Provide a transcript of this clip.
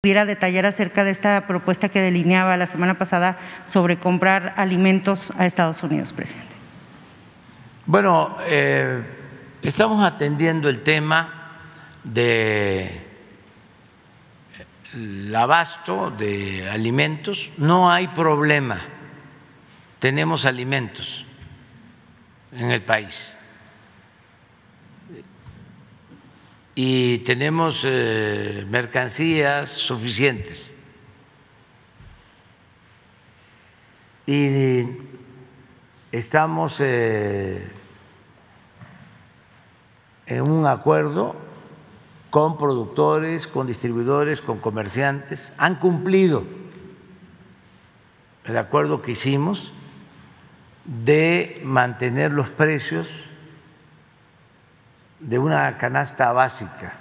pudiera detallar acerca de esta propuesta que delineaba la semana pasada sobre comprar alimentos a Estados Unidos, presidente. Bueno, eh, estamos atendiendo el tema de abasto de alimentos, no hay problema, tenemos alimentos en el país y tenemos eh, mercancías suficientes. Y estamos eh, en un acuerdo con productores, con distribuidores, con comerciantes. Han cumplido el acuerdo que hicimos de mantener los precios de una canasta básica